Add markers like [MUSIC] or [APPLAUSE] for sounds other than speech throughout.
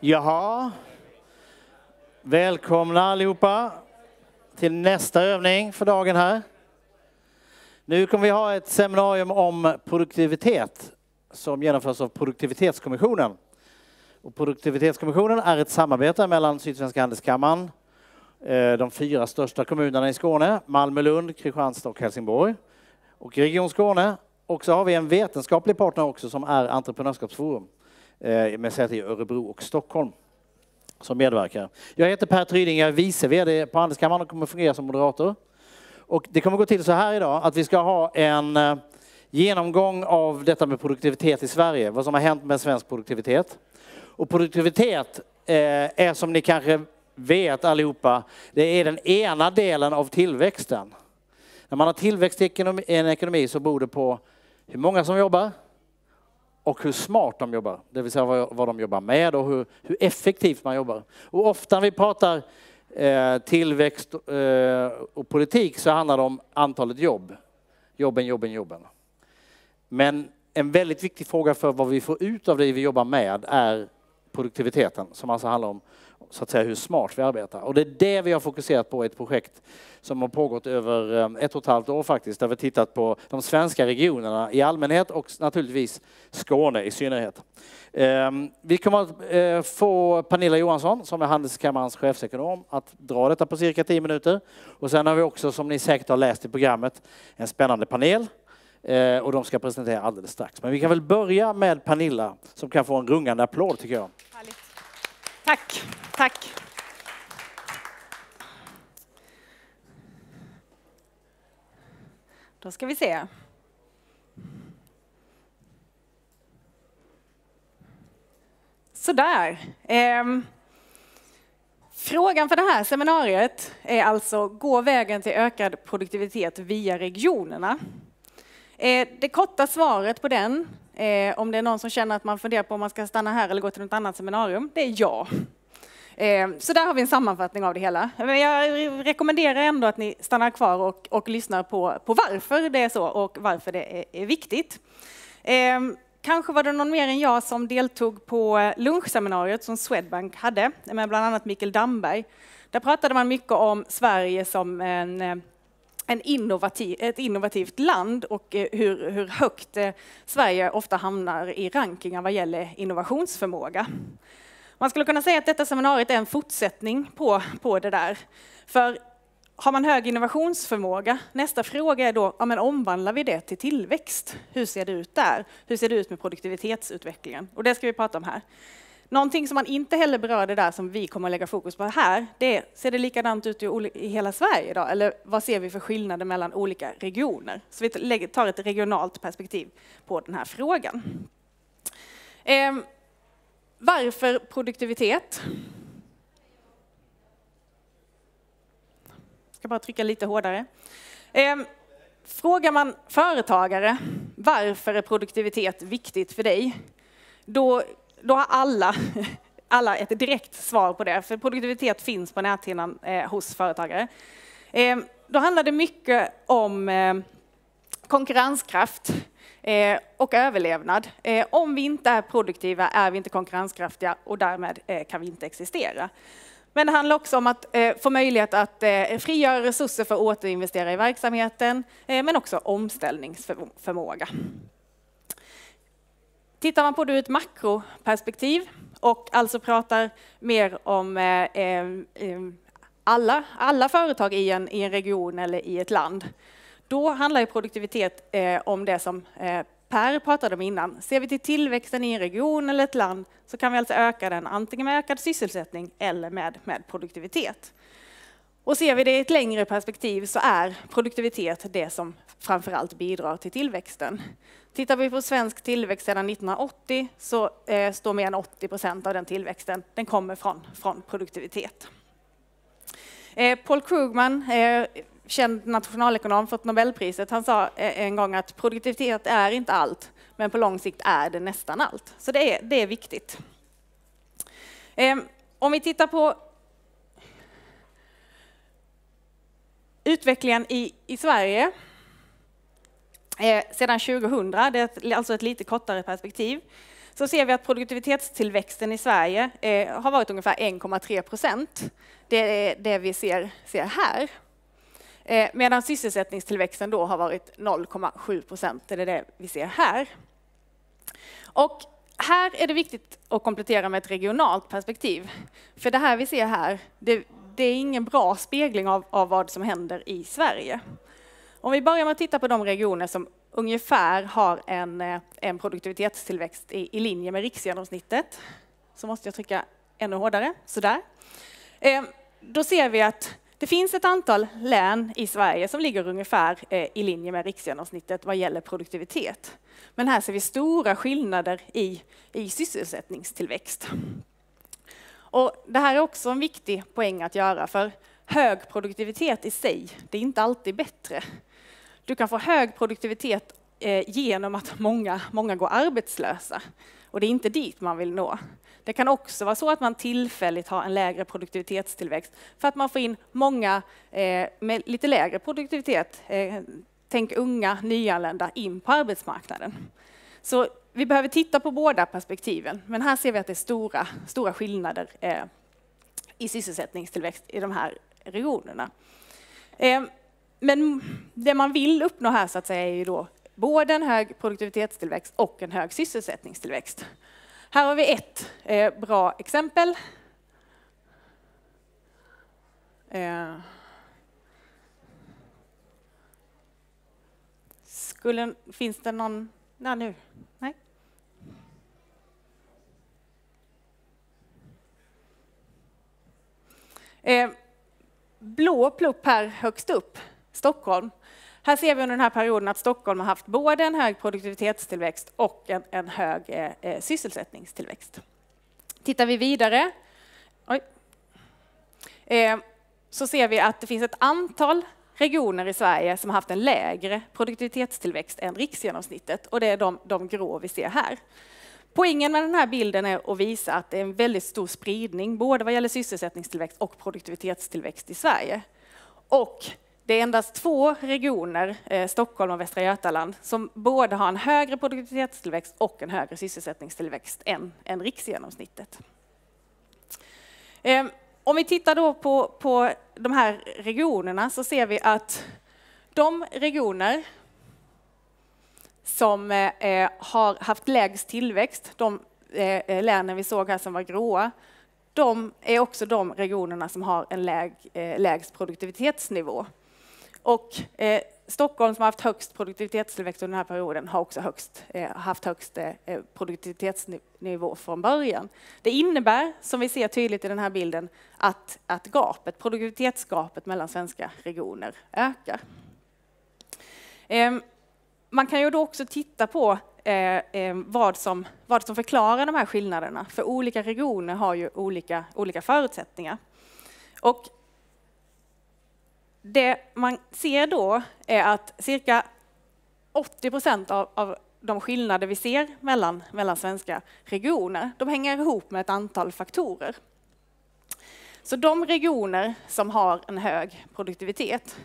Jaha. Välkomna allihopa till nästa övning för dagen här. Nu kommer vi ha ett seminarium om produktivitet som genomförs av Produktivitetskommissionen. Och Produktivitetskommissionen är ett samarbete mellan Sydsvenska handelskammaren, eh, de fyra största kommunerna i Skåne, Malmö, Lund, Kristianstad och Helsingborg och Region Skåne. Och så har vi en vetenskaplig partner också som är Entreprenörskapsforum med säte i Örebro och Stockholm som medverkar. Jag heter Per Tryding, jag är vice VD på Handelskammaren och kommer fungera som moderator. Och det kommer gå till så här idag att vi ska ha en eh, genomgång av detta med produktivitet i Sverige, vad som har hänt med svensk produktivitet. Och produktivitet eh, är som ni kanske vet allihopa, det är den ena delen av tillväxten. När man har tillväxt i en ekonomi så beror det på hur många som jobbar och hur smart de jobbar, det vill säga vad, de jobbar med och hur, hur effektivt man jobbar. Och ofta när vi pratar eh, tillväxt eh, och politik så handlar det om antalet jobb. Jobben, jobben, jobben. Men en väldigt viktig fråga för vad vi får ut av det vi jobbar med är produktiviteten som alltså handlar om så att säga hur smart vi arbetar. Och det är det vi har fokuserat på i ett projekt som har pågått över eh, ett och ett halvt år faktiskt, där vi tittat på de svenska regionerna i allmänhet och naturligtvis Skåne i synnerhet. Ehm, vi kommer att eh, få Pernilla Johansson som är Handelskammarens chefsekonom att dra detta på cirka tio minuter. Och sen har vi också, som ni säkert har läst i programmet, en spännande panel eh, och de ska presentera alldeles strax. Men vi kan väl börja med Pernilla som kan få en rungande applåd tycker jag. Tack, tack. Då ska vi se. Sådär. Ehm, frågan för det här seminariet är alltså, gå vägen till ökad produktivitet via regionerna? Eh, det korta svaret på den, eh, om det är någon som känner att man funderar på om man ska stanna här eller gå till något annat seminarium, det är jag. Eh, så där har vi en sammanfattning av det hela. Men jag rekommenderar ändå att ni stannar kvar och, och lyssnar på, på varför det är så och varför det är, är viktigt. Eh, kanske var det någon mer än jag som deltog på lunchseminariet som Swedbank hade med bland annat Mikael Damberg. Där pratade man mycket om Sverige som en eh, en innovativ, ett innovativt land och eh, hur, hur högt eh, Sverige ofta hamnar i rankingar vad gäller innovationsförmåga. Man skulle kunna säga att detta seminariet är en fortsättning på, på det där. För har man hög innovationsförmåga, nästa fråga är då, ja, men omvandlar vi det till tillväxt? Hur ser det ut där? Hur ser det ut med produktivitetsutvecklingen? Och det ska vi prata om här. Någonting som man inte heller berörde där som vi kommer att lägga fokus på här, det är, ser det likadant ut i, i hela Sverige idag? Eller vad ser vi för skillnader mellan olika regioner? Så vi tar ett regionalt perspektiv på den här frågan. Eh, varför produktivitet? Jag ska bara trycka lite hårdare. Eh, frågar man företagare, varför är produktivitet viktigt för dig? Då då har alla, [LAUGHS] alla ett direkt svar på det, för produktivitet finns på näthinnan eh, hos företagare. Eh, då handlar det mycket om eh, konkurrenskraft eh, och överlevnad. Eh, om vi inte är produktiva är vi inte konkurrenskraftiga och därmed eh, kan vi inte existera. Men det handlar också om att eh, få möjlighet att eh, frigöra resurser för att återinvestera i verksamheten, eh, men också omställningsförmåga. Tittar man på det ur ett makroperspektiv och alltså pratar mer om eh, eh, eh, alla, alla företag i en, i en region eller i ett land, då handlar ju produktivitet om det som Per pratade om innan. Ser vi till tillväxten i en region eller ett land så kan vi alltså öka den antingen med ökad sysselsättning eller med, med produktivitet. Och ser vi det i ett längre perspektiv så är produktivitet det som framförallt bidrar till tillväxten. Tittar vi på svensk tillväxt sedan 1980 så eh, står mer än 80 procent av den tillväxten den kommer från, från produktivitet. Eh, Paul Krugman, eh, känd nationalekonom, fått Nobelpriset, han sa eh, en gång att produktivitet är inte allt, men på lång sikt är det nästan allt. Så det är, det är viktigt. Eh, om vi tittar på utvecklingen i, i Sverige eh, sedan 2000, det är ett, alltså ett lite kortare perspektiv, så ser vi att produktivitetstillväxten i Sverige eh, har varit ungefär 1,3 procent. Det är det vi ser, ser här. Eh, medan sysselsättningstillväxten då har varit 0,7 procent. Det är det vi ser här. Och här är det viktigt att komplettera med ett regionalt perspektiv. För det här vi ser här, det, det är ingen bra spegling av, av, vad som händer i Sverige. Om vi börjar med att titta på de regioner som ungefär har en, eh, en produktivitetstillväxt i, i linje med riksgenomsnittet, så måste jag trycka ännu hårdare, sådär. Eh, då ser vi att det finns ett antal län i Sverige som ligger ungefär eh, i linje med riksgenomsnittet vad gäller produktivitet. Men här ser vi stora skillnader i, i sysselsättningstillväxt. Och det här är också en viktig poäng att göra, för hög produktivitet i sig, det är inte alltid bättre. Du kan få hög produktivitet eh, genom att många, många går arbetslösa. Och det är inte dit man vill nå. Det kan också vara så att man tillfälligt har en lägre produktivitetstillväxt för att man får in många eh, med lite lägre produktivitet, eh, tänk unga nyanlända, in på arbetsmarknaden. Så vi behöver titta på båda perspektiven, men här ser vi att det är stora, stora skillnader eh, i sysselsättningstillväxt i de här regionerna. Eh, men det man vill uppnå här så att säga är ju då både en hög produktivitetstillväxt och en hög sysselsättningstillväxt. Här har vi ett eh, bra exempel. Eh. Skulle, finns det någon... Nej, nu. Nej. Eh, blå plupp här högst upp, Stockholm. Här ser vi under den här perioden att Stockholm har haft både en hög produktivitetstillväxt och en, en hög eh, eh sysselsättningstillväxt. Tittar vi vidare eh, så ser vi att det finns ett antal regioner i Sverige som har haft en lägre produktivitetstillväxt än riksgenomsnittet och det är de, de grå vi ser här. Poängen med den här bilden är att visa att det är en väldigt stor spridning både vad gäller sysselsättningstillväxt och produktivitetstillväxt i Sverige. Och det är endast två regioner, eh, Stockholm och Västra Götaland, som både har en högre produktivitetstillväxt och en högre sysselsättningstillväxt än, än riksgenomsnittet. Eh, om vi tittar då på, på de här regionerna så ser vi att de regioner som eh, eh, har haft lägst tillväxt, de eh, eh länen vi såg här som var gråa, de är också de regionerna som har en läg, eh, lägst produktivitetsnivå. Och eh, Stockholm som har haft högst produktivitetstillväxt under den här perioden har också högst, eh, haft högst eh, eh produktivitetsnivå från början. Det innebär, som vi ser tydligt i den här bilden, att, att gapet, produktivitetsgapet mellan svenska regioner ökar. Ehm, man kan ju då också titta på eh, eh, vad, som, vad som förklarar de här skillnaderna, för olika regioner har ju olika, olika förutsättningar. Och det man ser då är att cirka 80 procent av, av de skillnader vi ser mellan, mellan svenska regioner, de hänger ihop med ett antal faktorer. Så de regioner som har en hög produktivitet,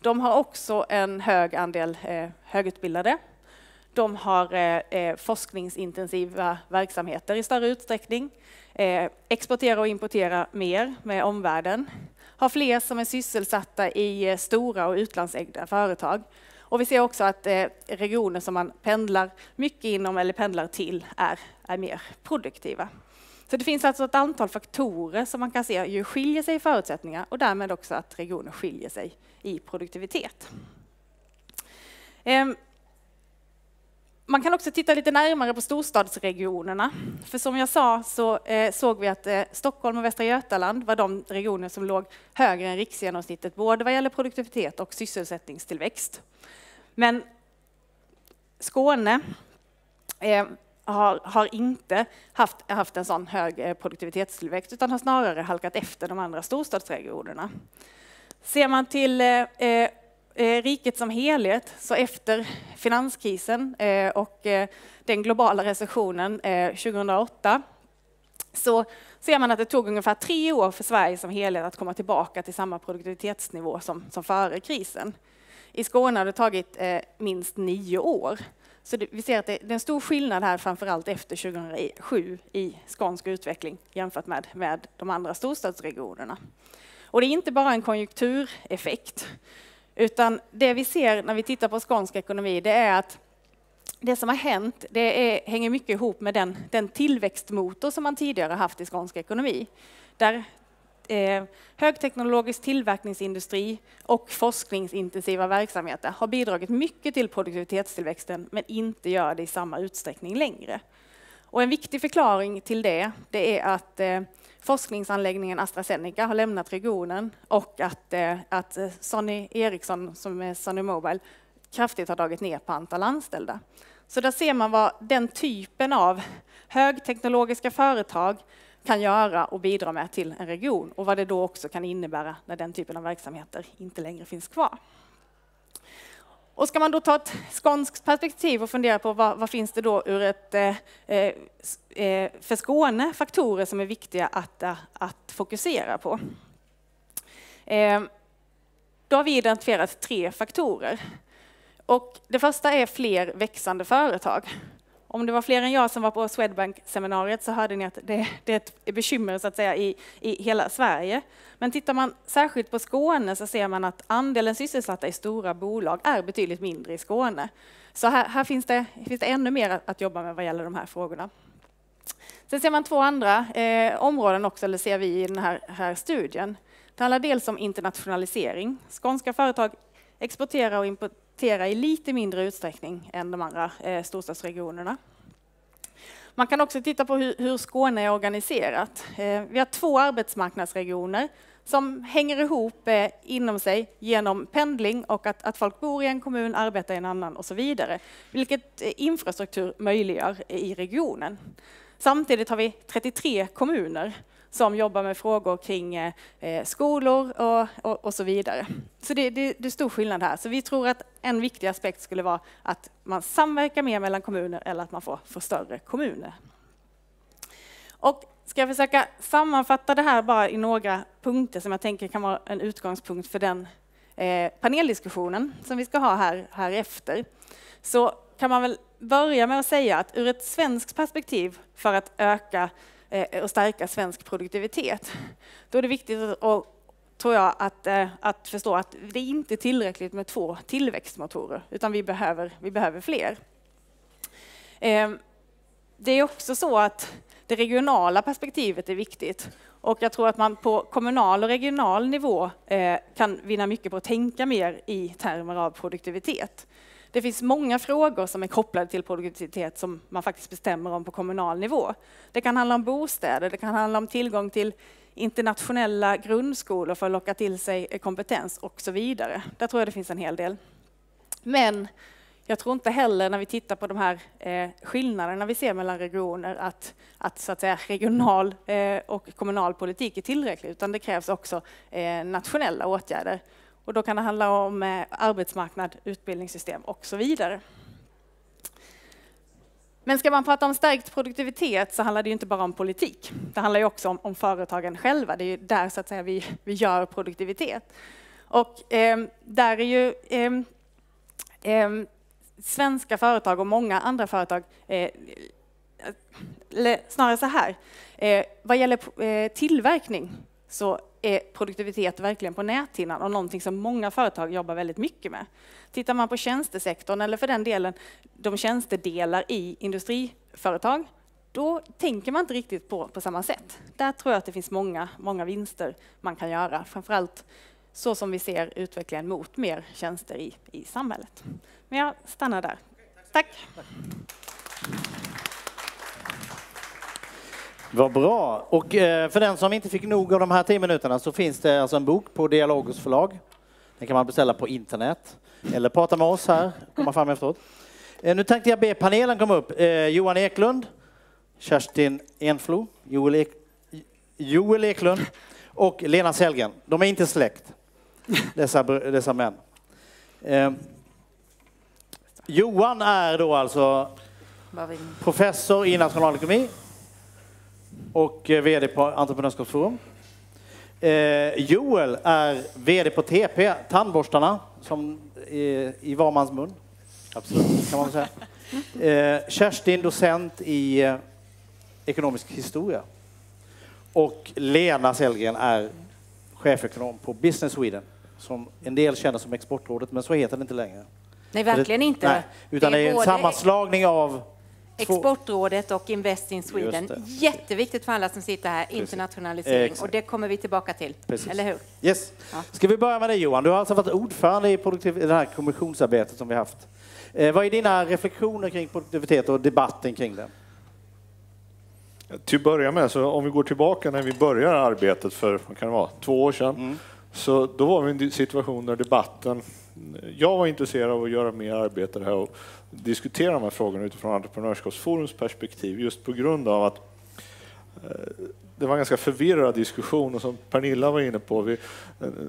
de har också en hög andel eh, högutbildade. De har eh, eh forskningsintensiva verksamheter i större utsträckning, eh, exporterar och importerar mer med omvärlden, har fler som är sysselsatta i eh, stora och utlandsägda företag. Och vi ser också att eh, regioner som man pendlar mycket inom eller pendlar till är, är mer produktiva. Så det finns alltså ett antal faktorer som man kan se ju skiljer sig i förutsättningar och därmed också att regioner skiljer sig i produktivitet. Ehm, man kan också titta lite närmare på storstadsregionerna. För som jag sa så eh, såg vi att eh, Stockholm och Västra Götaland var de regioner som låg högre än riksgenomsnittet, både vad gäller produktivitet och sysselsättningstillväxt. Men Skåne eh, har, har, inte haft, haft en sån hög eh, produktivitetstillväxt, utan har snarare halkat efter de andra storstadsregionerna. Ser man till eh, eh, eh riket som helhet, så efter finanskrisen eh, och eh, den globala recessionen 2008 så ser man att det tog ungefär tre år för Sverige som helhet att komma tillbaka till samma produktivitetsnivå som, som före krisen. I Skåne har det tagit eh, minst nio år. Så det, vi ser att det, det är en stor skillnad här framförallt efter 2007 i skånsk utveckling jämfört med, med de andra storstadsregionerna. Och det är inte bara en konjunktureffekt utan det vi ser när vi tittar på skånsk ekonomi det är att det som har hänt det är, hänger mycket ihop med den, den tillväxtmotor som man tidigare haft i skånsk ekonomi. Där eh, högteknologisk tillverkningsindustri och forskningsintensiva verksamheter har bidragit mycket till produktivitetstillväxten men inte gör det i samma utsträckning längre. Och en viktig förklaring till det, det är att eh, forskningsanläggningen AstraZeneca har lämnat regionen och att, eh, att eh, Sony Ericsson, som är Sony Mobile, kraftigt har dragit ner på antal anställda. Så där ser man vad den typen av högteknologiska företag kan göra och bidra med till en region och vad det då också kan innebära när den typen av verksamheter inte längre finns kvar. Och ska man då ta ett skånskt perspektiv och fundera på vad, vad finns det då ur ett, eh, eh, eh för Skåne faktorer som är viktiga att, eh, att fokusera på. Eh, då har vi identifierat tre faktorer. Och det första är fler växande företag. Om det var fler än jag som var på Swedbank-seminariet så hörde ni att det, det, är ett bekymmer så att säga i, i hela Sverige. Men tittar man särskilt på Skåne så ser man att andelen sysselsatta i stora bolag är betydligt mindre i Skåne. Så här, här finns, det, finns det ännu mer att, att jobba med vad gäller de här frågorna. Sen ser man två andra eh, områden också, eller ser vi i den här, här studien. Det handlar dels om internationalisering. Skånska företag exporterar och importerar exportera i lite mindre utsträckning än de andra eh, storstadsregionerna. Man kan också titta på hur, hur Skåne är organiserat. Eh, vi har två arbetsmarknadsregioner som hänger ihop eh, inom sig genom pendling och att, att folk bor i en kommun, arbetar i en annan och så vidare. Vilket eh, infrastruktur möjliggör i regionen. Samtidigt har vi 33 kommuner som jobbar med frågor kring eh, eh, skolor och, och, och, så vidare. Så det, det, det är stor skillnad här. Så vi tror att en viktig aspekt skulle vara att man samverkar mer mellan kommuner eller att man får, får större kommuner. Och ska jag försöka sammanfatta det här bara i några punkter som jag tänker kan vara en utgångspunkt för den eh, paneldiskussionen som vi ska ha här, här efter. Så kan man väl börja med att säga att ur ett svenskt perspektiv för att öka Eh, och stärka svensk produktivitet. Då är det viktigt att, tror jag, att, eh, att förstå att det är inte tillräckligt med två tillväxtmotorer, utan vi behöver, vi behöver fler. Ehm, det är också så att det regionala perspektivet är viktigt. Och jag tror att man på kommunal och regional nivå eh, kan vinna mycket på att tänka mer i termer av produktivitet. Det finns många frågor som är kopplade till produktivitet som man faktiskt bestämmer om på kommunal nivå. Det kan handla om bostäder, det kan handla om tillgång till internationella grundskolor för att locka till sig kompetens och så vidare. Där tror jag det finns en hel del. Men jag tror inte heller när vi tittar på de här eh, skillnaderna vi ser mellan regioner att, att, så att säga, regional eh, och kommunal politik är tillräckligt, utan det krävs också eh, nationella åtgärder. Och då kan det handla om eh, arbetsmarknad, utbildningssystem och så vidare. Men ska man prata om stärkt produktivitet så handlar det inte bara om politik. Det handlar ju också om, om företagen själva. Det är ju där så att säga, vi, vi gör produktivitet. Och eh, där är ju eh, eh, svenska företag och många andra företag eh, snarare så här. Eh, vad gäller eh, tillverkning så är produktivitet verkligen på näthinnan och någonting som många företag jobbar väldigt mycket med. Tittar man på tjänstesektorn eller för den delen de tjänstedelar i industriföretag, då tänker man inte riktigt på, på samma sätt. Där tror jag att det finns många, många vinster man kan göra, framförallt så som vi ser utvecklingen mot mer tjänster i, i samhället. Men jag stannar där. Tack. Vad bra. Och eh, för den som inte fick nog av de här tio minuterna så finns det alltså en bok på Dialogus förlag. Den kan man beställa på internet eller prata med oss här, komma fram efteråt. Eh, nu tänkte jag be panelen komma upp. Eh, Johan Eklund, Kerstin Enflo, Joel, Ek Joel Eklund och Lena Sellgren. De är inte släkt, dessa, dessa män. Johan är då alltså professor i nationalekonomi och eh, VD på Entreprenörskapsforum. Eh, Joel är VD på TP, Tandborstarna, som är i var mans mun. Absolut, kan man säga. Eh, Kerstin, docent i eh, ekonomisk historia. Och Lena Sellgren är chefekonom på Business Sweden, som en del känner som Exportrådet, men så heter det inte längre. Nej, verkligen inte. Nej, utan det är, det är en sammanslagning av Exportrådet och Invest in Sweden. Jätteviktigt för alla som sitter här, Precis. internationalisering. Exakt. Och det kommer vi tillbaka till, Precis. eller hur? Yes. Ja. Ska vi börja med dig Johan? Du har alltså varit ordförande i, produktiv- det här kommissionsarbetet som vi haft. Eh, vad är dina reflektioner kring produktivitet och debatten kring det? Till att börja med, så om vi går tillbaka när vi började arbetet för vad kan det vara, två år sedan, mm. så då var vi i en situation där debatten jag var intresserad av att göra mer arbete här och diskutera de här frågorna utifrån Entreprenörskapsforums perspektiv just på grund av att eh, det var en ganska förvirrad diskussion och som Pernilla var inne på, eh,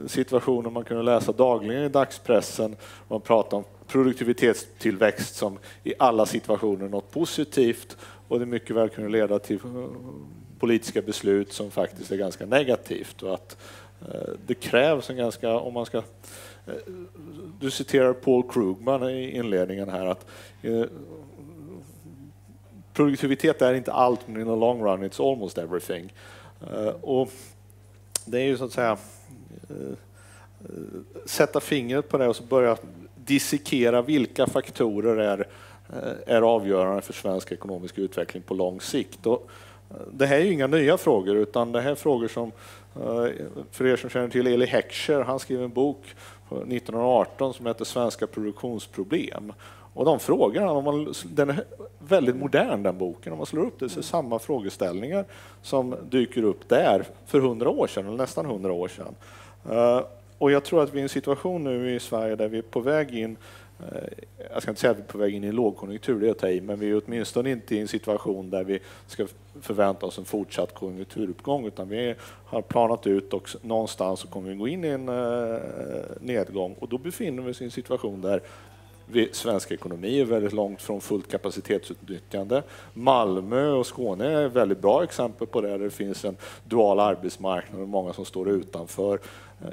situationer man kunde läsa dagligen i dagspressen. Man pratade om produktivitetstillväxt som i alla situationer något positivt och det mycket väl kunde leda till eh, politiska beslut som faktiskt är ganska negativt och att det krävs en ganska, om man ska du citerar Paul Krugman i inledningen här att eh, produktivitet är inte allt, men in the long run it's almost everything. Eh, och det är ju så att säga eh, sätta fingret på det och så börja dissekera vilka faktorer är, är avgörande för svensk ekonomisk utveckling på lång sikt. Och det här är ju inga nya frågor, utan det här är frågor som, för er som känner till Eli Heckscher, han skrev en bok 1918 som heter Svenska produktionsproblem. Och de frågorna, om man, den är väldigt modern den boken, om man slår upp det så är det samma frågeställningar som dyker upp där för hundra år sedan, eller nästan hundra år sedan. Eh, och jag tror att vi är i en situation nu i Sverige där vi är på väg in Eh, jag ska inte säga att vi är på väg in i en lågkonjunktur, det är att ta i, men vi är åtminstone inte i en situation där vi ska förvänta oss en fortsatt konjunkturuppgång, utan vi har planat ut och någonstans så kommer vi gå in i en eh, nedgång och då befinner vi oss i en situation där vi, svensk ekonomi är väldigt långt från fullt kapacitetsutnyttjande. Malmö och Skåne är väldigt bra exempel på det. Där det finns en dual arbetsmarknad och många som står utanför.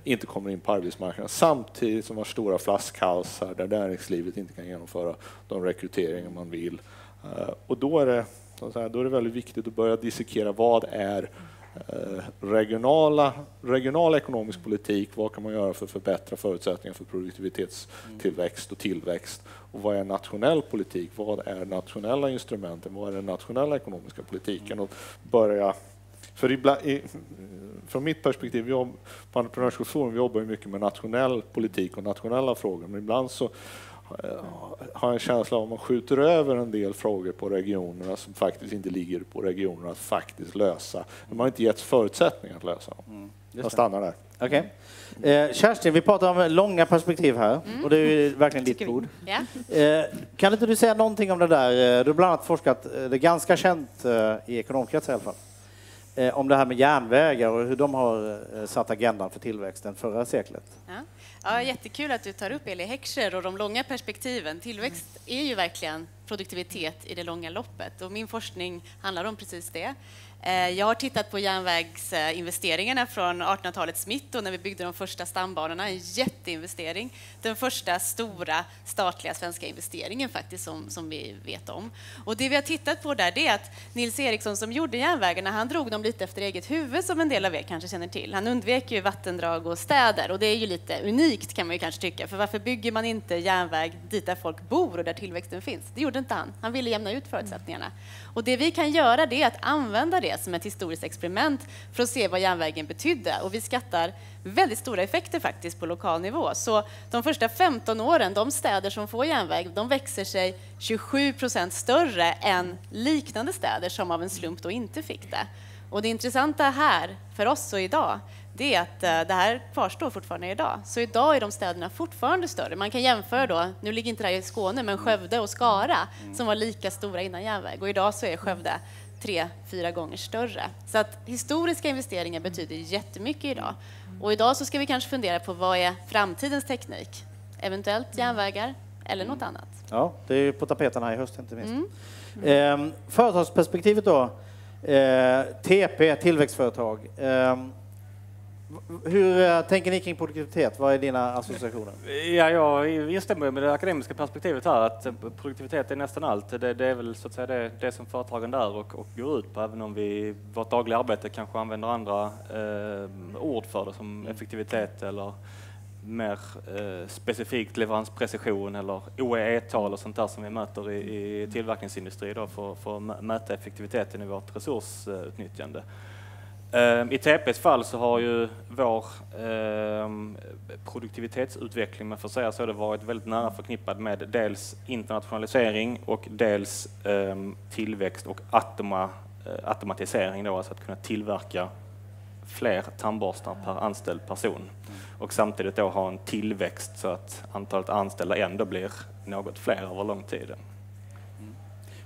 Inte kommer in på arbetsmarknaden samtidigt som man har stora flaskhalsar där näringslivet inte kan genomföra de rekryteringar man vill. Eh, och då är det, då är det väldigt viktigt att börja dissekera vad är eh, regionala, regional ekonomisk politik, vad kan man göra för att förbättra förutsättningar för produktivitetstillväxt och tillväxt? Och vad är nationell politik? Vad är nationella instrumenten? Vad är den nationella ekonomiska politiken? Och börja för ibland, i, från mitt perspektiv, vi på Entreprenörskapsforum jobbar mycket med nationell politik och nationella frågor, men ibland så eh, har jag en känsla av att man skjuter över en del frågor på regionerna som faktiskt inte ligger på regionerna att faktiskt lösa. De har inte getts förutsättningar att lösa dem. Mm, jag stannar där. Okay. Eh, Kerstin, vi pratar om långa perspektiv här mm. och det är verkligen ditt bord. Ja. Eh, kan inte du säga någonting om det där? Eh, du har bland annat forskat, eh, det är ganska känt i ekonomkretsar i alla fall, Eh, Eh, om det här med järnvägar och hur de har eh, satt agendan för tillväxten förra seklet. Ja. Ja, jättekul att du tar upp Eli Heckscher och de långa perspektiven. Tillväxt är ju verkligen produktivitet i det långa loppet och min forskning handlar om precis det. Eh, jag har tittat på järnvägsinvesteringarna från 1800-talets mitt och när vi byggde de första stambanorna, en jätteinvestering. Den första stora statliga svenska investeringen faktiskt som, som vi vet om. Och det vi har tittat på där det är att Nils Eriksson som gjorde järnvägarna, han drog dem lite efter eget huvud som en del av er kanske känner till. Han undvek ju vattendrag och städer och det är ju lite unikt kan man ju kanske tycka, för varför bygger man inte järnväg dit där folk bor och där tillväxten finns? Det gjorde inte han. Han ville jämna ut förutsättningarna. Och det vi kan göra det är att använda det som ett historiskt experiment för att se vad järnvägen betydde. Och vi skattar väldigt stora effekter faktiskt på lokal nivå. Så de första 15 åren, de städer som får järnväg, de växer sig 27 procent större än liknande städer som av en slump då inte fick det. Och det intressanta här för oss och idag, det är att eh, det här kvarstår fortfarande idag. Så idag är de städerna fortfarande större. Man kan jämföra då, nu ligger inte det här i Skåne, men Skövde och Skara som var lika stora innan järnväg. Och idag så är Skövde tre, fyra gånger större. Så att historiska investeringar betyder jättemycket idag. Och idag så ska vi kanske fundera på vad är framtidens teknik? Eventuellt järnvägar eller något annat. Ja, det är på tapeten här i höst inte minst. Mm. Mm. företagsperspektivet då. Eh, TP, tillväxtföretag. Eh, Hur eh, tänker ni kring produktivitet? Vad är dina associationer? Ja, jag instämmer med det akademiska perspektivet här att produktivitet är nästan allt. Det, det är väl så att säga det, det som företagen där och, och går ut på, även om vi i vårt dagliga arbete kanske använder andra eh, ord för det som effektivitet eller mer eh, specifikt leveransprecision eller OEE-tal och sånt där som vi möter i, i tillverkningsindustri då för, för att mäta effektiviteten i vårt resursutnyttjande. Eh, I TPs fall så har ju vår eh, produktivitetsutveckling, man får säga så, det varit väldigt nära förknippad med dels internationalisering och dels eh, tillväxt och automa, eh, automatisering, då, alltså att kunna tillverka fler tandborstar per anställd person och samtidigt då ha en tillväxt så att antalet anställda ändå blir något fler över lång tid.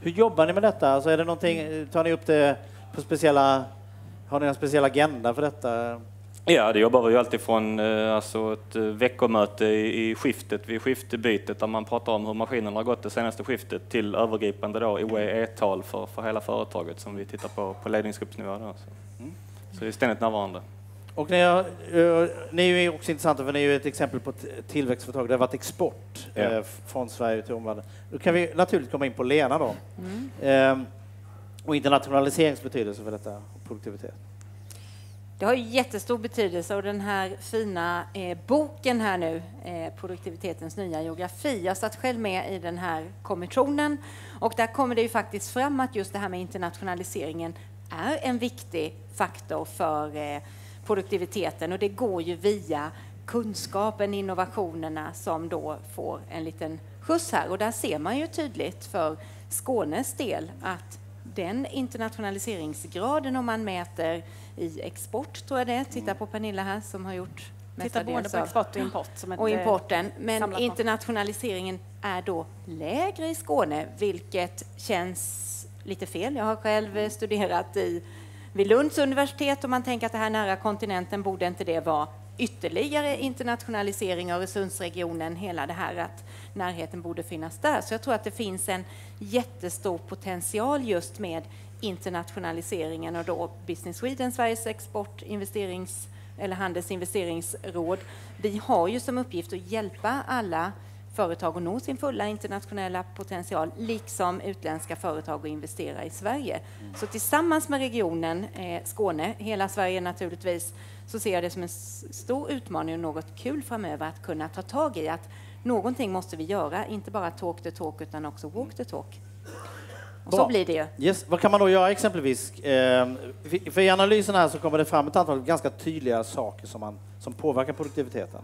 Hur jobbar ni med detta? Alltså är det någonting, tar ni upp det på speciella, har ni en speciell agenda för detta? Ja, det jobbar vi ju alltid från eh, alltså ett eh, veckomöte i skiftet, vid skiftbytet, där man pratar om hur maskinerna har gått det senaste skiftet till övergripande då OEE-tal för, för hela företaget som vi tittar på på ledningsgruppsnivå. Då, så. Mm. så det är ständigt närvarande. Och ni, har, uh, ni är ju också intressanta för ni är ju ett exempel på ett tillväxtföretag. Det har varit export ja. från Sverige till omvärlden. Då kan vi naturligt komma in på Lena då. Mm. Uh, och internationaliseringens betydelse för detta, och produktivitet. Det har jättestor betydelse och den här fina eh, boken här nu, eh, Produktivitetens nya geografi. Jag satt själv med i den här kommissionen och där kommer det ju faktiskt fram att just det här med internationaliseringen är en viktig faktor för eh, produktiviteten och det går ju via kunskapen, innovationerna som då får en liten skjuts här och där ser man ju tydligt för Skånes del att den internationaliseringsgraden om man mäter i export, tror jag det Titta på Pernilla här som har gjort Titta både på export och import. och importen. Men internationaliseringen är då lägre i Skåne, vilket känns lite fel. Jag har själv studerat i vid Lunds universitet och man tänker att det här nära kontinenten borde inte det vara ytterligare internationalisering av Öresundsregionen, hela det här att närheten borde finnas där. Så jag tror att det finns en jättestor potential just med internationaliseringen och då Business Sweden, Sveriges export, investerings eller handelsinvesteringsråd. Vi har ju som uppgift att hjälpa alla företag att nå sin fulla internationella potential, liksom utländska företag att investera i Sverige. Så tillsammans med regionen eh, Skåne, hela Sverige naturligtvis, så ser jag det som en stor utmaning och något kul framöver att kunna ta tag i att någonting måste vi göra, inte bara talk the talk utan också walk the talk. Och så blir det ju. Yes. Vad kan man då göra exempelvis? Eh, för i analysen här så kommer det fram ett antal ganska tydliga saker som, man, som påverkar produktiviteten.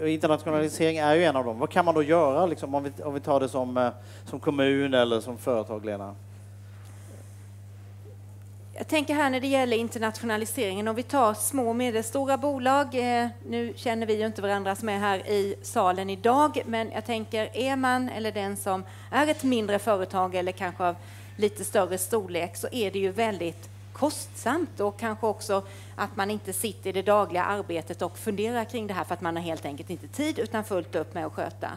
Internationalisering är ju en av dem. Vad kan man då göra liksom, om, vi, om vi tar det som, eh, som kommun eller som företag, Lena? Jag tänker här när det gäller internationaliseringen, om vi tar små och medelstora bolag. Eh, nu känner vi ju inte varandra som är här i salen idag, men jag tänker är man eller den som är ett mindre företag eller kanske av lite större storlek så är det ju väldigt kostsamt och kanske också att man inte sitter i det dagliga arbetet och funderar kring det här för att man har helt enkelt inte tid utan fullt upp med att sköta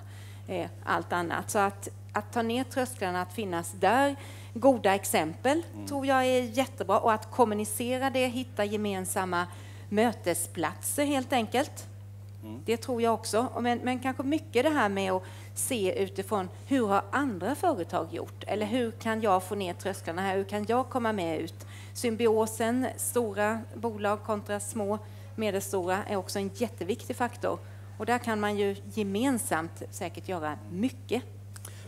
eh, allt annat. Så att, att ta ner trösklarna, att finnas där, goda exempel mm. tror jag är jättebra och att kommunicera det, hitta gemensamma mötesplatser helt enkelt. Mm. Det tror jag också. Men, men kanske mycket det här med att se utifrån hur har andra företag gjort? Eller hur kan jag få ner trösklarna här? Hur kan jag komma med ut? Symbiosen, stora bolag kontra små, medelstora, är också en jätteviktig faktor. Och där kan man ju gemensamt säkert göra mycket.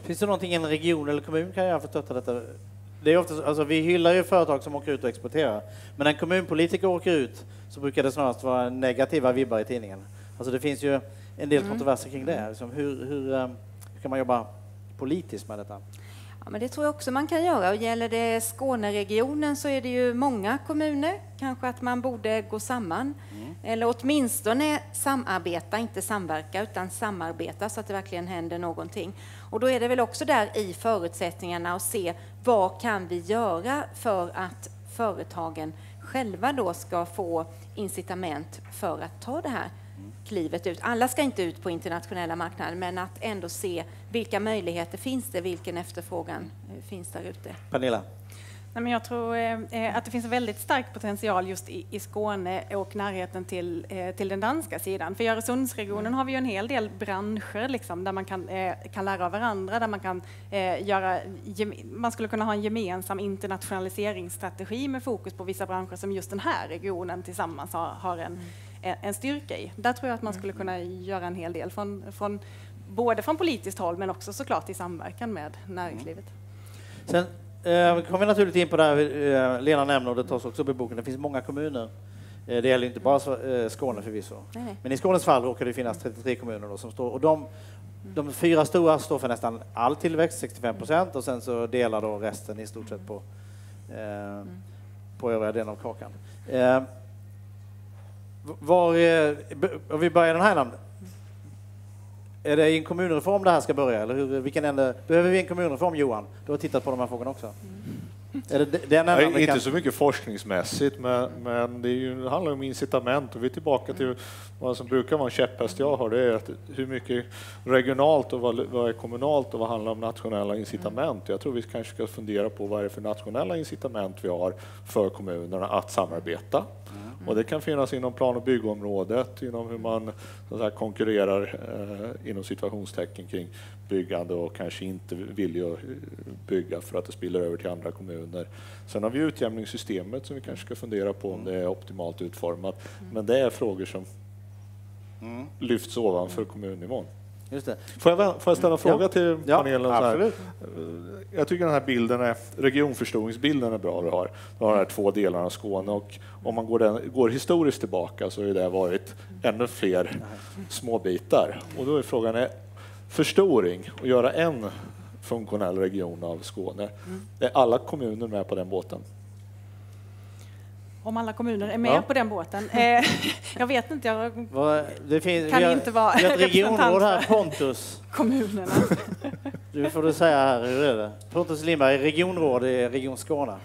Finns det någonting en region eller kommun kan göra för att stötta detta? Det är ofta, alltså vi hyllar ju företag som åker ut och exporterar, men när en kommunpolitiker åker ut så brukar det snarast vara negativa vibbar i tidningen. Alltså det finns ju en del mm. kontroverser kring det. Liksom hur, hur, hur kan man jobba politiskt med detta? Ja, men det tror jag också man kan göra. Och gäller det Skåneregionen så är det ju många kommuner. Kanske att man borde gå samman. Mm. Eller åtminstone samarbeta, inte samverka, utan samarbeta så att det verkligen händer någonting. Och då är det väl också där i förutsättningarna att se vad kan vi göra för att företagen själva då ska få incitament för att ta det här klivet ut. Alla ska inte ut på internationella marknaden, men att ändå se vilka möjligheter finns det, vilken efterfrågan eh, finns där ute. Pernilla? Nej, men jag tror eh, att det finns en väldigt stark potential just i, Skåne och närheten till, eh, till den danska sidan. För i Öresundsregionen har vi ju en hel del branscher liksom, där man kan, eh, kan lära av varandra, där man kan eh, göra, man skulle kunna ha en gemensam internationaliseringsstrategi med fokus på vissa branscher som just den här regionen tillsammans har, har en, mm. En styrka i. Där tror jag att man skulle kunna göra en hel del från, från både från politiskt håll men också såklart i samverkan med näringslivet. Sen eh, kommer vi naturligt in på det här eh, Lena nämner och det tas också upp i boken. Det finns många kommuner. Eh, det gäller inte bara eh, Skåne förvisso. Nej. Men i Skånes fall råkar det finnas 33 kommuner då, som står och de, de fyra stora står för nästan all tillväxt, 65 procent, och sen så delar då resten i stort sett på, eh, på övriga delen av kakan. Eh, var, om vi börjar den här namnet. Är det i en kommunreform det här ska börja? Eller hur, vilken ände? Behöver vi en kommunreform, Johan? Du har tittat på de här frågorna också. Är det den Nej, inte kan... så mycket forskningsmässigt, men, men det, ju, det handlar om incitament och vi är tillbaka till vad som brukar vara en käpphäst jag har, det är att hur mycket regionalt och vad, vad är kommunalt och vad handlar om nationella incitament. Jag tror vi kanske ska fundera på vad är det för nationella incitament vi har för kommunerna att samarbeta. Och det kan finnas inom plan och byggområdet, inom hur man så säga, konkurrerar eh, inom situationstecken kring byggande och kanske inte vill bygga för att det spiller över till andra kommuner. Sen har vi utjämningssystemet som vi kanske ska fundera på om det är optimalt utformat. Men det är frågor som mm. lyfts ovanför kommunnivån. Just det. Får, jag, får jag ställa en fråga ja. till panelen? Ja, absolut. Jag tycker den här bilden är, regionförstoringsbilden är bra du har. Du har de här två delarna av Skåne och om man går, den, går historiskt tillbaka så har det varit ännu fler små bitar. Och då är frågan, är förstoring och göra en funktionell region av Skåne, är alla kommuner med på den båten? Om alla kommuner är med ja. på den båten. Eh, [LAUGHS] jag vet inte, jag det finns, kan har, inte vara vi har ett regionråd här, Pontus. Kommunerna. [LAUGHS] Du får du säga här, hur är det? Pontus Lindberg, regionråd i Region Skåne.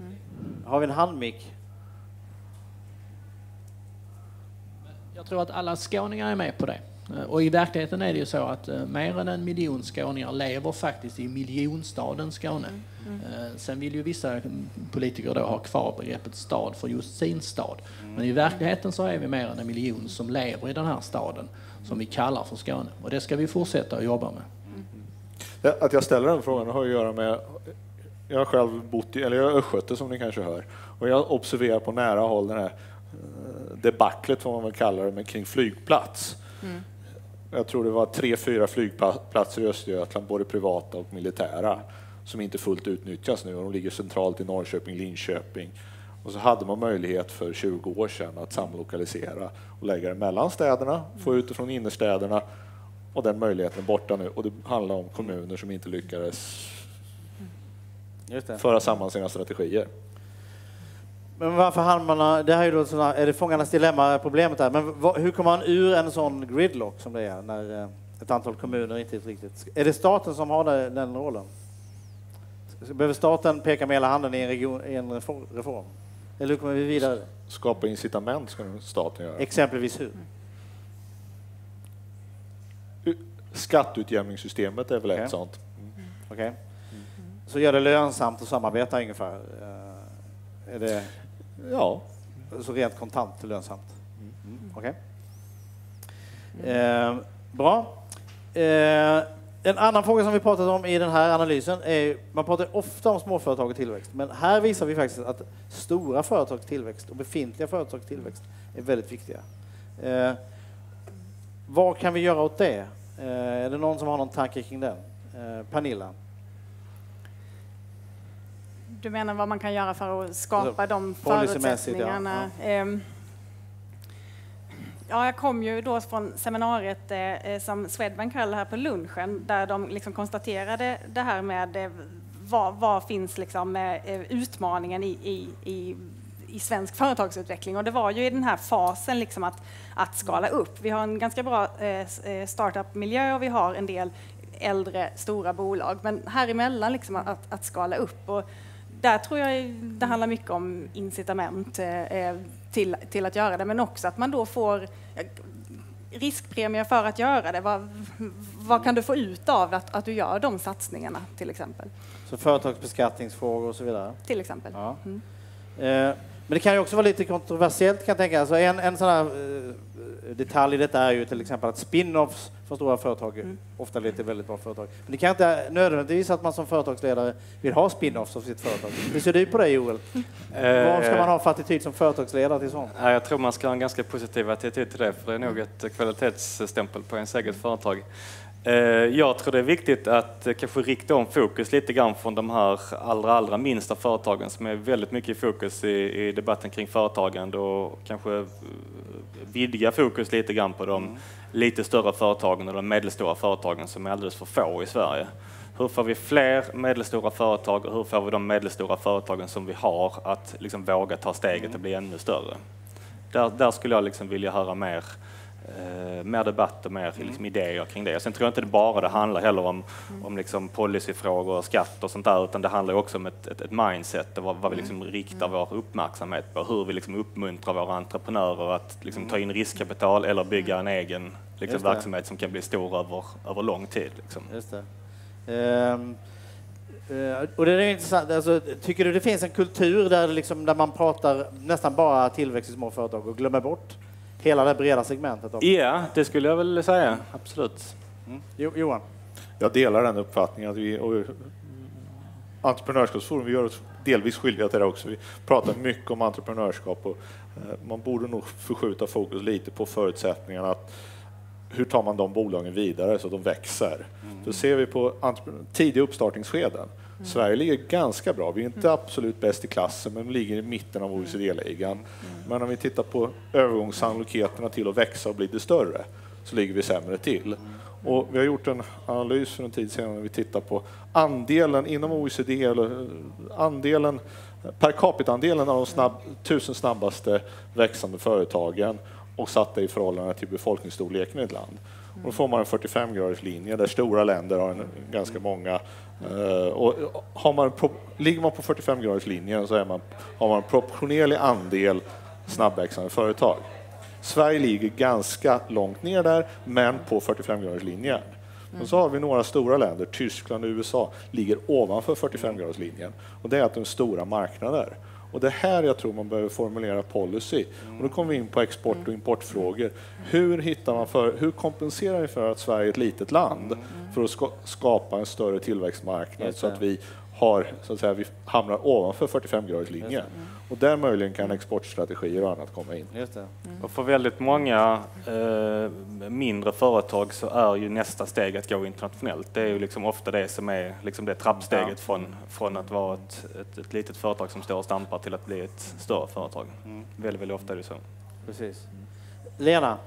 Mm. Har vi en handmick? Jag tror att alla skåningar är med på det. Och i verkligheten är det ju så att eh, mer än en miljon skåningar lever faktiskt i miljonstaden Skåne. Mm. Mm. Eh, sen vill ju vissa politiker då ha kvar begreppet stad för just sin stad. Mm. Men i verkligheten så är vi mer än en miljon som lever i den här staden som vi kallar för Skåne. Och det ska vi fortsätta att jobba med. Att jag ställer den frågan har att göra med jag har själv bott i, eller jag är östgöte som ni kanske hör, och jag observerar på nära håll den här eh, debaclet, får man väl kalla det, men kring flygplats. Mm. Jag tror det var tre, fyra flygplatser i Östergötland, både privata och militära, som inte fullt utnyttjas nu. De ligger centralt i Norrköping, Linköping. Och så hade man möjlighet för 20 år sedan att samlokalisera och lägga det mellan städerna, få ut det från innerstäderna och den möjligheten är borta nu. Och det handlar om kommuner som inte lyckades föra samman sina strategier. Men varför hamnar det här är, då såna, är det fångarnas dilemma problemet här, men vad, hur kommer man ur en sån gridlock som det är när eh, ett antal kommuner inte riktigt... Är det staten som har den rollen? Behöver staten peka med hela handen i en, region, i en reform? Eller hur kommer vi vidare? Skapa incitament ska staten göra. Exempelvis hur? Skatteutjämningssystemet är väl okay. ett sånt. Mm. Okej. Okay. Så gör det lönsamt att samarbeta ungefär? Eh, är det... Ja. Så rent kontant lönsamt? Mm. Okay. Eh, bra. Eh, en annan fråga som vi pratat om i den här analysen är, man pratar ofta om småföretag och tillväxt, men här visar vi faktiskt att stora företags tillväxt och befintliga företags tillväxt är väldigt viktiga. Eh, vad kan vi göra åt det? Eh, är det någon som har någon tanke kring den? Eh, Pernilla? Du menar vad man kan göra för att skapa alltså, de förutsättningarna? Ja. Ja. Ehm, ja, jag kom ju då från seminariet eh, som Swedbank höll här på lunchen där de liksom konstaterade det här med eh, vad, vad finns liksom, eh, utmaningen i, i, i i svensk företagsutveckling och det var ju i den här fasen liksom att, att skala upp. Vi har en ganska bra eh, startup-miljö och vi har en del äldre stora bolag men här emellan liksom att, att skala upp. Och där tror jag det handlar mycket om incitament eh, till, till att göra det, men också att man då får riskpremie för att göra det? Vad, vad kan du få ut av att, att du gör de satsningarna till exempel? Så företagsbeskattningsfrågor och så vidare. Till exempel. Ja. Mm. Eh, Men det kan ju också vara lite kontroversiellt kan jag tänka. Alltså en, en sån här eh, detalj i detta är ju till exempel att spin-offs för stora företag Mm. ofta leder till väldigt bra företag. Men det kan inte nödvändigtvis att man som företagsledare vill ha spin-offs av sitt företag. Hur ser du på det Joel? Vad ska man ha för attityd som företagsledare till sånt? Ja, jag tror man ska ha en ganska positiv attityd till det, för det är nog ett kvalitetsstämpel på ens eget företag. Eh, jag tror det är viktigt att eh, kanske rikta om fokus lite grann från de här allra, allra minsta företagen som är väldigt mycket i fokus i, i debatten kring företagande och kanske eh, vidga fokus lite grann på de lite större företagen och de medelstora företagen som är alldeles för få i Sverige. Hur får vi fler medelstora företag och hur får vi de medelstora företagen som vi har att liksom våga ta steget och bli ännu större? Där, där skulle jag liksom vilja höra mer, eh, mer debatt och mer liksom, idéer kring det. Sen tror jag inte det bara det handlar heller om, om liksom policyfrågor och skatt och sånt där, utan det handlar också om ett, ett, ett mindset och vad, vad vi liksom riktar vår uppmärksamhet på, hur vi liksom uppmuntrar våra entreprenörer att liksom ta in riskkapital eller bygga en egen liksom, verksamhet som kan bli stor över, över lång tid. Liksom. Just det. Eh, och det är intressant, alltså, tycker du det finns en kultur där, liksom, där man pratar nästan bara tillväxt i små företag och glömmer bort hela det breda segmentet? Ja, det skulle jag väl säga, absolut. mm. Jo, Johan? Jag delar den uppfattningen att vi och Entreprenörskapsforum, vi gör oss delvis skyldiga till det också. Vi pratar mycket om entreprenörskap och eh, man borde nog förskjuta fokus lite på förutsättningarna att hur tar man de bolagen vidare så att de växer? Då ser vi på tidiga uppstartningsskeden. Sverige ligger ganska bra. Vi är inte absolut bäst i klassen, men vi ligger i mitten av OECD-ligan. Men om vi tittar på övergångssannolikheterna till att växa och bli lite större, så ligger vi sämre till. Och vi har gjort en analys för en tid sedan när vi tittar på andelen inom OECD, eller eh, andelen, per capita-andelen av de snabb, tusen snabbaste växande företagen och satt det i förhållande till befolkningsstorleken i ett land. Och då får man en 45-graders linje där stora länder har en, ganska många. Eh, och eh, har man, ligger man på 45-graders linjen så är man, har man en proportionerlig andel snabbväxande företag. Sverige ligger ganska långt ner där, men på 45-graderslinjen. Och så har vi några stora länder, Tyskland och USA, ligger ovanför 45-graderslinjen. Och det är att de är stora marknader. Och det är här jag tror man behöver formulera policy. Och då kommer vi in på export och importfrågor. Hur, hittar man för, hur kompenserar vi för att Sverige är ett litet land för att ska, skapa en större tillväxtmarknad så att vi har, så att säga, vi hamnar ovanför 45-graderslinjen. Och där möjligen kan exportstrategier och annat komma in. Just det. Och för väldigt många eh, mindre företag så är ju nästa steg att gå internationellt. Det är ju liksom ofta det som är liksom det trappsteget Ja. från, från att vara ett, ett, ett litet företag som står och stampar till att bli ett större företag. Väldigt, väldigt ofta är det så. Precis. Lena?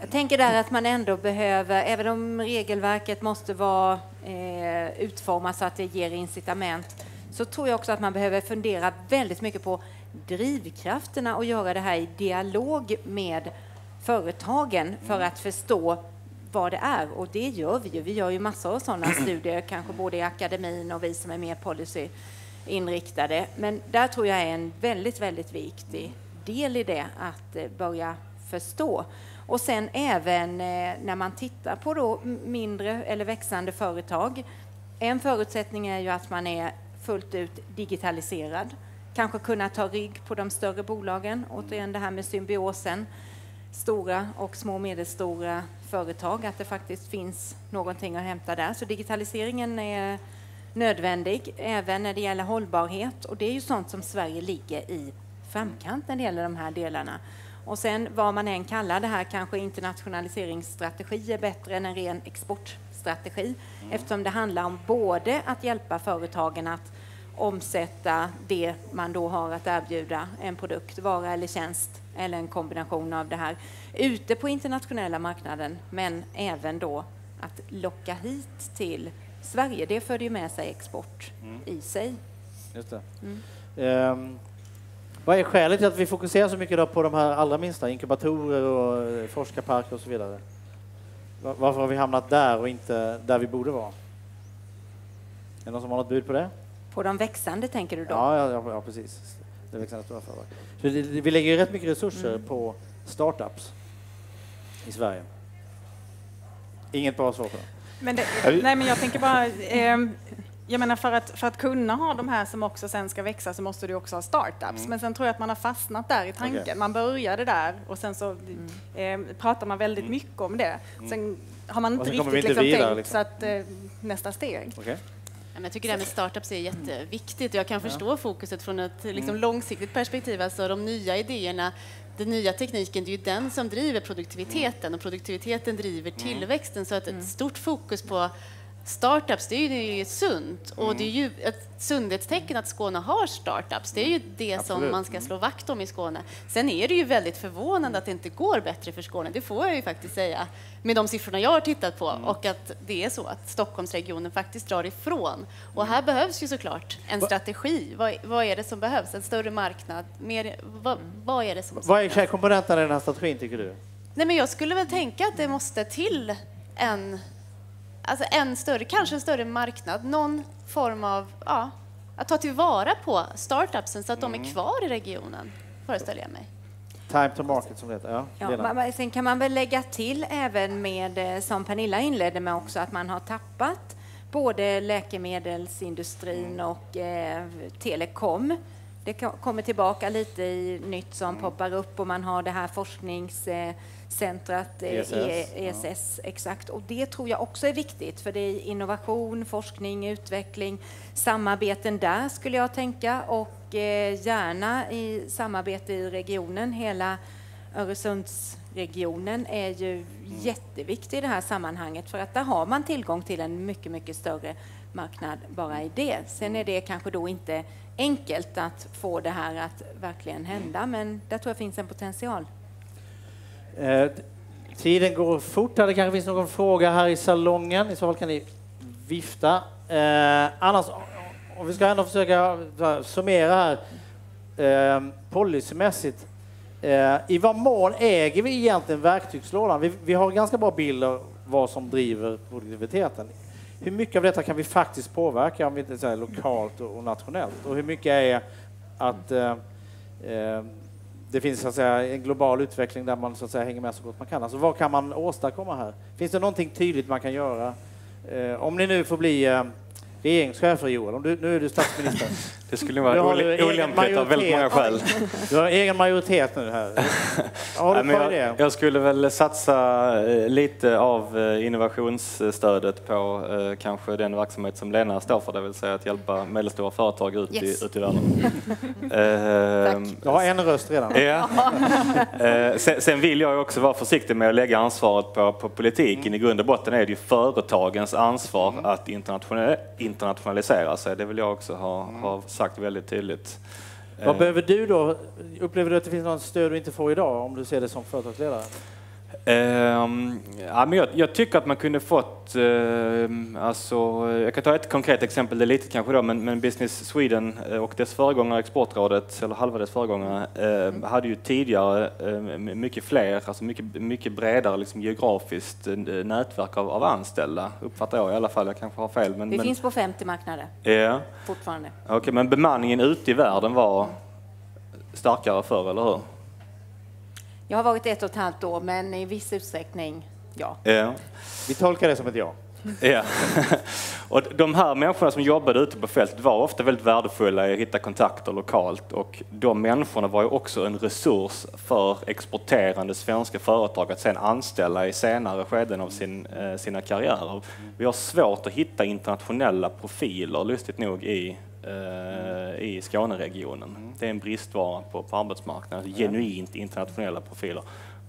Jag tänker där att man ändå behöver, även om regelverket måste vara eh, utformat så att det ger incitament, så tror jag också att man behöver fundera väldigt mycket på drivkrafterna och göra det här i dialog med företagen för att förstå vad det är. Och det gör vi ju. Vi gör ju massor av sådana [CLEARS THROAT] studier, kanske både i akademin och vi som är mer policyinriktade. Men där tror jag är en väldigt, väldigt viktig del i det, att eh, börja förstå. Och sen även eh, när man tittar på då mindre eller växande företag. En förutsättning är ju att man är fullt ut digitaliserad. Kanske kunna ta rygg på de större bolagen. Återigen det här med symbiosen. Stora och små och medelstora företag, att det faktiskt finns någonting att hämta där. Så digitaliseringen är nödvändig även när det gäller hållbarhet. Och det är ju sånt som Sverige ligger i framkant när det gäller de här delarna. Och sen vad man än kallar det här, kanske internationaliseringsstrategi är bättre än en ren exportstrategi eftersom det handlar om både att hjälpa företagen att omsätta det man då har att erbjuda, en produkt, vara eller tjänst eller en kombination av det här ute på internationella marknaden men även då att locka hit till Sverige. Det för ju med sig export i sig. Just det. Mm. Ehm, vad är skälet till att vi fokuserar så mycket då på de här allra minsta, inkubatorer och eh, forskarparker och så vidare? Va- Varför har vi hamnat där och inte där vi borde vara? Är det någon som har något bud på det? På de växande tänker du då? Ja, ja, ja, precis. Det växande stora företag. Så det- Vi lägger ju rätt mycket resurser Mm. på startups. i Sverige? Inget bra svar på det. Men det, nej, men jag tänker bara, eh, jag menar för att, för att kunna ha de här som också sen ska växa så måste du också ha startups. Mm. Men sen tror jag att man har fastnat där i tanken. Okej. Man började där och sen så eh, pratar man väldigt mycket om det. Sen har man Mm. Inte riktigt inte liksom vidare, tänkt liksom. så att eh, nästa steg. Ja, men Jag tycker det här med startups är jätteviktigt och jag kan förstå fokuset från ett liksom, långsiktigt perspektiv. Alltså de nya idéerna, den nya tekniken, det är ju den som driver produktiviteten och produktiviteten driver tillväxten. Så att ett stort fokus på startups, det är ju, sunt. Och det är ju ett sundhetstecken att Skåne har startups. Det är ju det som Absolut. man ska slå vakt om i Skåne. Sen är det ju väldigt förvånande att det inte går bättre för Skåne. Det får jag ju faktiskt säga med de siffrorna jag har tittat på och att det är så att Stockholmsregionen faktiskt drar ifrån. Och här behövs ju såklart en strategi. Vad, vad är det som behövs? En större marknad? Mer, vad, vad är det som Vad är kärnkomponenterna i den här strategin tycker du? Nej, men jag skulle väl tänka att det måste till en, alltså en större, kanske en större marknad, någon form av, ja, att ta tillvara på startupsen så att de är kvar i regionen, föreställer jag mig. Time to market som det heter. Ja, Ja, man- sen kan man väl lägga till även med, eh, som Pernilla inledde med också, att man har tappat både läkemedelsindustrin och eh, telekom. Det ko- kommer tillbaka lite i nytt som poppar upp och man har det här forskningscentrat eh, ESS, E- ESS, exakt. Och det tror jag också är viktigt för det är innovation, forskning, utveckling, samarbeten där skulle jag tänka och eh, gärna i samarbete i regionen. Hela Öresundsregionen är ju jätteviktig i det här sammanhanget för att där har man tillgång till en mycket, mycket större marknad bara i det. Sen är det kanske då inte enkelt att få det här att verkligen hända, men där tror jag finns en potential. Eh, tiden går fort. här. Det kanske finns någon fråga här i salongen. I så fall kan ni vifta. Eh, annars, om vi ska ändå försöka summera här eh, policymässigt. Eh, I vad mån äger vi egentligen verktygslådan? Vi, vi har ganska bra bild av vad som driver produktiviteten. Hur mycket av detta kan vi faktiskt påverka om vi inte säger lokalt och, och nationellt? Och hur mycket är att eh, eh, det finns så att säga, en global utveckling där man så att säga, hänger med så gott man kan. Alltså, vad kan man åstadkomma här? Finns det någonting tydligt man kan göra? Eh, om ni nu får bli eh, regeringschefer, Joel, om du, nu är du statsminister. [LAUGHS] Det skulle vara olämpligt av väldigt många skäl. majoritet. Du har egen majoritet nu här. [LAUGHS] Har Nej, jag, jag skulle väl satsa eh, lite av eh, innovationsstödet på eh, kanske den verksamhet som Lena står för, det vill säga att hjälpa medelstora företag ut, Yes. i, ut i världen. [LAUGHS] Ehm, Du har en röst redan. Ja. Eh, sen, sen vill jag också vara försiktig med att lägga ansvaret på, på politiken. I grund och botten är det ju företagens ansvar att internationell, internationalisera sig. Det vill jag också ha, ha sagt väldigt tydligt. Vad Eh, behöver du då? Upplever du att det finns något stöd du inte får idag om du ser det som företagsledare? Ehm, ja, men jag, jag tycker att man kunde fått, ehm, alltså, jag kan ta ett konkret exempel, det är litet kanske då, men, men Business Sweden eh, och dess föregångare Exportrådet, eller halva dess föregångare, eh, hade ju tidigare eh, mycket fler, alltså mycket, mycket bredare liksom, geografiskt eh, nätverk av, av anställda, uppfattar jag i alla fall, jag kanske har fel. Men, Vi men, finns på 50 marknader ja, fortfarande. okej, men bemanningen ute i världen var starkare förr, eller hur? Jag har varit ett och ett halvt år, men i viss utsträckning, ja. Ja. Vi tolkar det som ett ja. Ja. [LAUGHS] Och de här människorna som jobbade ute på fältet var ofta väldigt värdefulla i att hitta kontakter lokalt och de människorna var ju också en resurs för exporterande svenska företag att sedan anställa i senare skeden av sin, eh, sina karriärer. Vi har svårt att hitta internationella profiler, lustigt nog, i, i Skåneregionen. Det är en bristvara på, på arbetsmarknaden, genuint internationella profiler.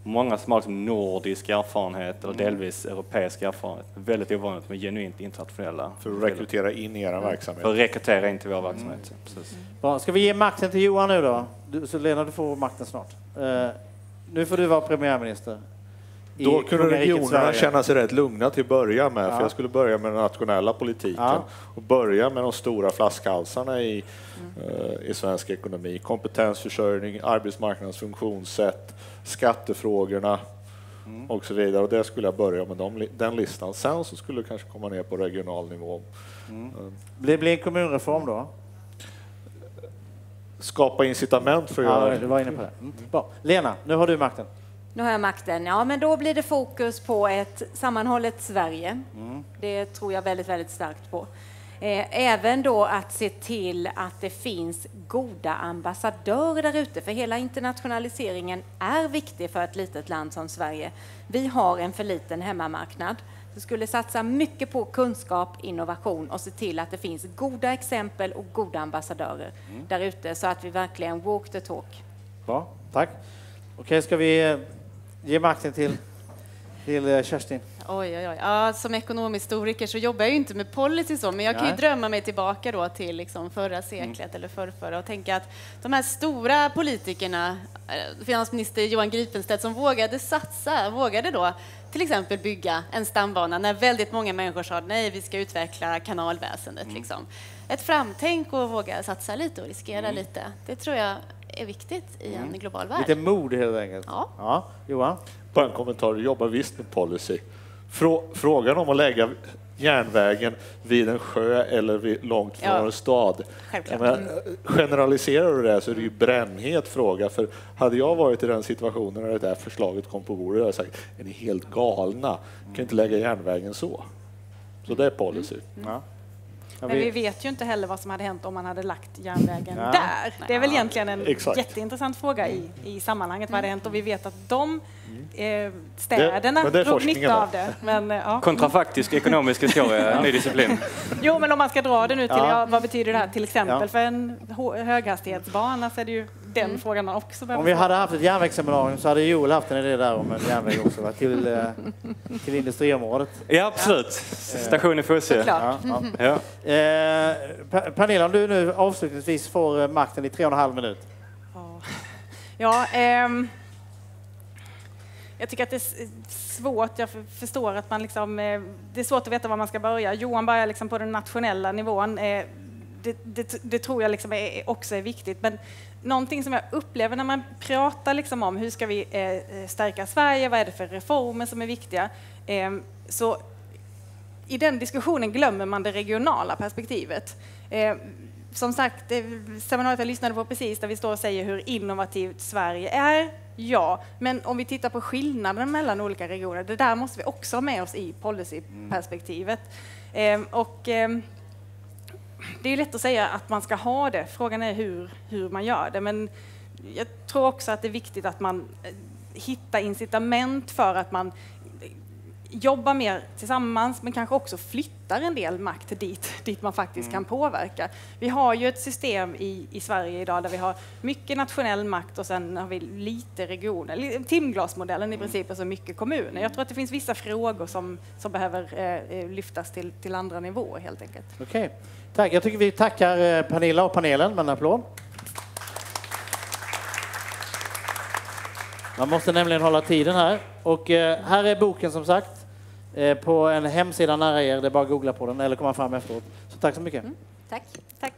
Många som har liksom nordisk erfarenhet eller delvis europeisk erfarenhet. Väldigt ovanligt med genuint internationella För att rekrytera in i er verksamhet. för att rekrytera in till vår verksamhet. Precis. Bra. Ska vi ge makten till Johan nu då? Du, så Lena, du får makten snart. Eh, nu får du vara premiärminister. Då kunde regionerna känna sig rätt lugna till att börja med, Ja. för jag skulle börja med den nationella politiken Ja. och börja med de stora flaskhalsarna i, eh, i svensk ekonomi. Kompetensförsörjning, arbetsmarknadens funktionssätt, skattefrågorna och så vidare. Och det skulle jag börja med de, den listan. Sen så skulle det kanske komma ner på regional nivå. Det blir en kommunreform då? Skapa incitament för att Ja, göra du var inne på det. Mm. Bra. Lena, nu har du makten. Nu har jag makten. Ja, men då blir det fokus på ett sammanhållet Sverige. Det tror jag väldigt, väldigt starkt på. Eh, Även då att se till att det finns goda ambassadörer där ute, för hela internationaliseringen är viktig för ett litet land som Sverige. Vi har en för liten hemmamarknad. Vi skulle satsa mycket på kunskap, innovation och se till att det finns goda exempel och goda ambassadörer där ute så att vi verkligen walk the talk. Bra, tack. Okej, ska vi eh, ge makten till, till eh, Kerstin? Oj, oj, oj. Ja, som ekonomhistoriker så jobbar jag ju inte med policy så, men jag kan ju drömma mig tillbaka då till liksom förra seklet eller förrförra och tänka att de här stora politikerna, eh, finansminister Johan Gripenstedt som vågade satsa, vågade då till exempel bygga en stambana när väldigt många människor sa nej, vi ska utveckla kanalväsendet. Liksom. Ett framtänk och våga satsa lite och riskera lite, det tror jag är viktigt i en global värld. Lite mod helt enkelt. Ja. ja. Johan? Bara en kommentar, du jobbar visst med policy. Frå, frågan om att lägga järnvägen vid en sjö eller vid, långt från Ja. en stad. Menar, generaliserar du det så är det ju brännhet fråga. För hade jag varit i den situationen när det där förslaget kom på bordet hade jag sagt, är ni helt galna? Kan inte lägga järnvägen så. Så det är policy. Ja. Ja, Men vi vet ju inte heller vad som hade hänt om man hade lagt järnvägen Ja. där. Det är väl egentligen en Exakt. jätteintressant fråga i, i sammanhanget. Vad hade hänt? Och vi vet att de eh, Det- städerna det är drog nytta av det. Men, eh, ja. Kontrafaktisk ekonomisk historia, ny disciplin. Jo, men om man ska dra det nu till, Ja. ja. vad betyder det här till exempel Ja. för en höghastighetsbana så är det ju den frågan man också behöver Om vi hade haft ett järnvägsseminarium så hade Joel haft en idé där om en järnväg också, va? Till, eh, till industriområdet. Ja, absolut. Station i Fosie. Ja, ja. Ja. Eh, Pernilla, om du nu avslutningsvis får eh, makten i tre och en halv minut. Ja, ja ehm, jag tycker att det är svårt. Jag för- förstår att man liksom, eh, det är svårt att veta var man ska börja. Johan börjar liksom på den nationella nivån. Eh, det, det, det tror jag liksom är, också är viktigt. Men någonting som jag upplever när man pratar liksom om hur ska vi eh, stärka Sverige, vad är det för reformer som är viktiga, eh, så i den diskussionen glömmer man det regionala perspektivet. Eh, som sagt, seminariet jag lyssnade på precis, där vi står och säger hur innovativt Sverige är, ja. Men om vi tittar på skillnaden mellan olika regioner, det där måste vi också ha med oss i policyperspektivet. Eh, och, eh, det är lätt att säga att man ska ha det, frågan är hur, hur man gör det. Men jag tror också att det är viktigt att man eh, hittar incitament för att man jobba mer tillsammans men kanske också flyttar en del makt dit, dit man faktiskt kan påverka. Vi har ju ett system i, i Sverige idag där vi har mycket nationell makt och sen har vi lite regioner. Timglasmodellen i princip, alltså mycket kommuner. Jag tror att det finns vissa frågor som, som behöver eh, eh, lyftas till, till andra nivåer helt enkelt. Okej, tack. Jag tycker vi tackar eh, Pernilla och panelen med en applåd. Man måste nämligen hålla tiden här. Och eh, här är boken som sagt. Eh, på en hemsida nära er. Det är bara att googla på den eller komma fram efteråt. Så tack så mycket. Mm. Tack. Tack.